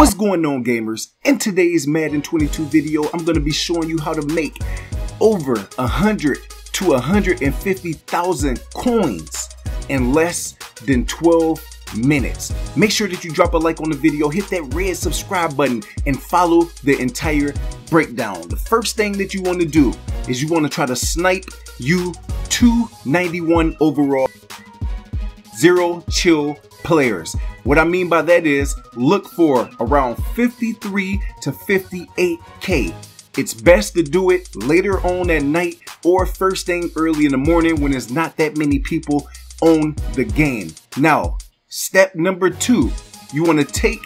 What's going on gamers? In today's Madden 22 video, I'm going to be showing you how to make over 100 to 150,000 coins in less than 12 minutes. Make sure that you drop a like on the video, hit that red subscribe button, and follow the entire breakdown. The first thing that you want to do is you want to try to snipe you 291 overall zero chill players. What I mean by that is look for around 53 to 58k. It's best to do it later on at night or first thing early in the morning when there's not that many people on the game. Now, step number two, you want to take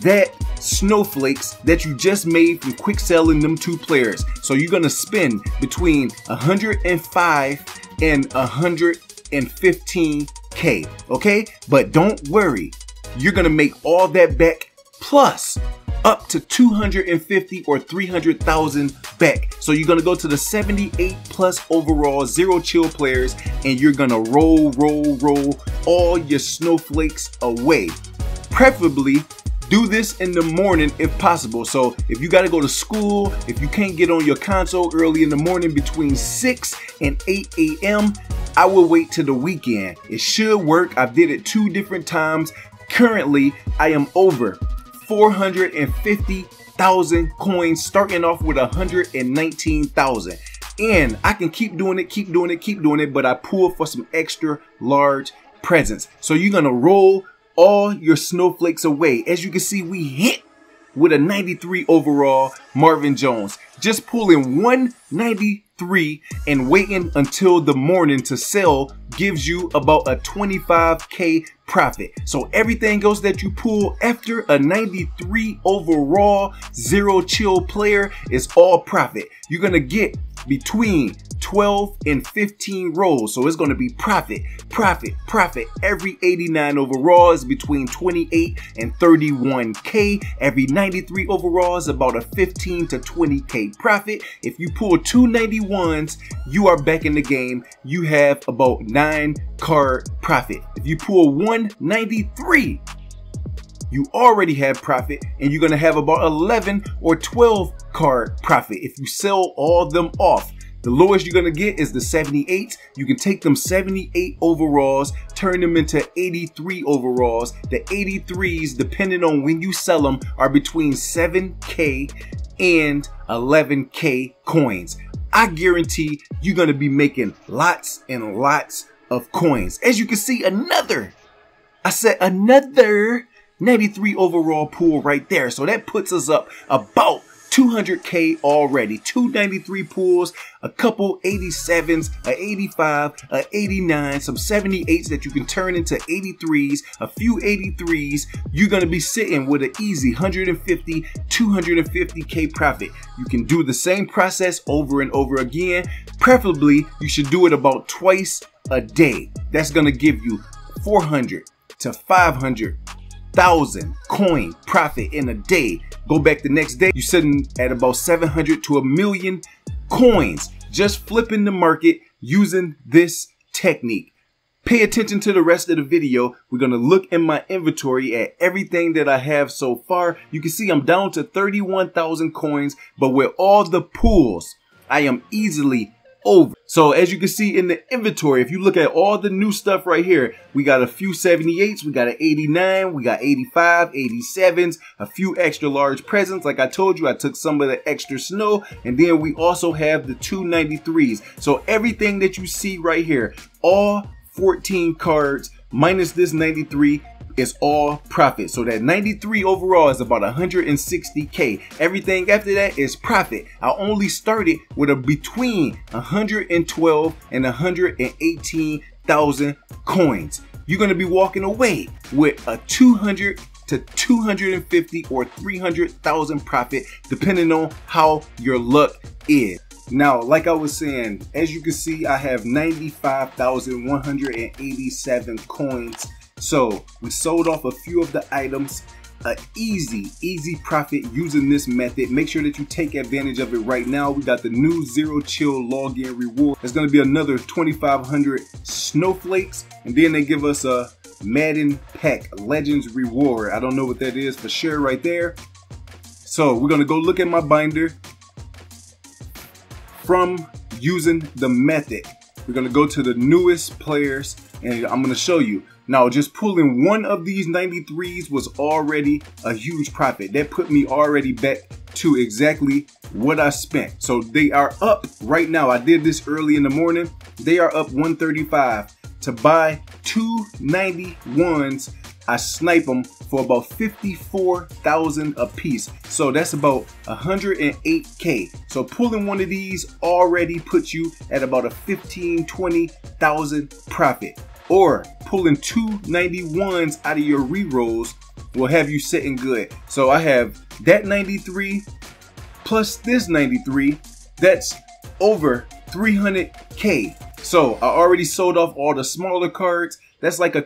that snowflakes that you just made from quick selling them two players. So you're gonna spend between 105 and 115k, okay? But don't worry, you're gonna make all that back plus up to 250 or 300,000 back. So you're gonna go to the 78 plus overall zero chill players and you're gonna roll, roll, roll all your snowflakes away. Preferably do this in the morning if possible. So if you gotta go to school, if you can't get on your console early in the morning between 6 and 8 a.m., I will wait till the weekend. It should work. I did it two different times. Currently, I am over 450,000 coins, starting off with 119,000. And I can keep doing it, keep doing it, keep doing it, but I pull for some extra large presents. So you're gonna roll all your snowflakes away. As you can see, we hit with a 93 overall Marvin Jones. Just pulling 193 and waiting until the morning to sell gives you about a 25k profit. So everything else that you pull after a 93 overall zero chill player is all profit. You're gonna get between 12 and 15 rolls. So it's going to be profit, profit, profit. Every 89 overall is between 28 and 31K. Every 93 overall is about a 15 to 20K profit. If you pull two 91s, you are back in the game. You have about nine card profit. If you pull 193, you already have profit and you're going to have about 11 or 12 card profit if you sell all them off. The lowest you're gonna get is the 78. You can take them 78 overalls, turn them into 83 overalls. The 83s, depending on when you sell them, are between 7K and 11K coins. I guarantee you're gonna be making lots and lots of coins. As you can see, another, I said another 93 overall pool right there. So that puts us up about 200k already 293 pools a couple 87s a 85 a 89 some 78s that you can turn into 83s a few 83s you're going to be sitting with an easy 150 250k profit. You can do the same process over and over again. Preferably you should do it about twice a day. That's going to give you 400 to 500 thousand coin profit in a day. Go back the next day, you're sitting at about 700 to a million coins just flipping the market using this technique. Pay attention to the rest of the video. We're going to look in my inventory at everything that I have so far. You can see I'm down to 31,000 coins, but with all the pools, I am easily over. So as you can see in the inventory, if you look at all the new stuff right here, we got a few 78s, we got an 89, we got 85, 87s, a few extra large presents. Like I told you, I took some of the extra snow, and then we also have the 293s. So everything that you see right here, all 14 cards minus this 93 is all profit. So that 93 overall is about 160K. Everything after that is profit. I only started with a between 112 and 118,000 coins. You're to be walking away with a 200 to 250 or 300,000 profit depending on how your luck is. Now, like I was saying, as you can see, I have 95,187 coins so we sold off a few of the items a easy, easy profit using this method. Make sure that you take advantage of it right now. We got the new Zero Chill login reward. It's gonna be another 2,500 snowflakes. And then they give us a Madden Pack Legends reward. I don't know what that is for sure right there. So we're gonna go look at my binder from using the method. We're gonna go to the newest players and I'm gonna show you. Now, just pulling one of these 93s was already a huge profit. That put me already back to exactly what I spent. So they are up right now. I did this early in the morning. They are up 135 to buy two 91s. I snipe them for about 54,000 a piece. So that's about 108K. So pulling one of these already puts you at about a 15, 20,000 profit. Or pulling two 91s out of your re-rolls will have you sitting good. So I have that 93 plus this 93. That's over 300K. So I already sold off all the smaller cards. That's like a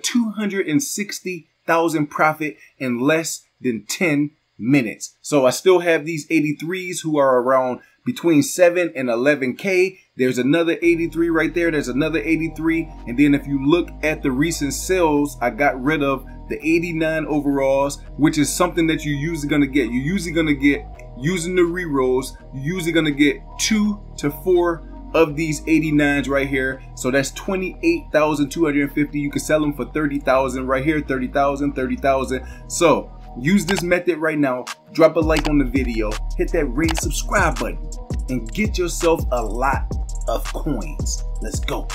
260,000 profit in less than 10 minutes. So I still have these 83s who are around between 7 and 11K. There's another 83 right there. There's another 83. And then if you look at the recent sales, I got rid of the 89 overalls, which is something that you're usually going to get. You're usually going to get using the re-rolls. You're usually going to get two to four of these 89s right here. So that's 28,250. You can sell them for 30,000 right here, 30,000, 30,000. So use this method right now. Drop a like on the video, hit that red subscribe button and get yourself a lot of coins. Let's go.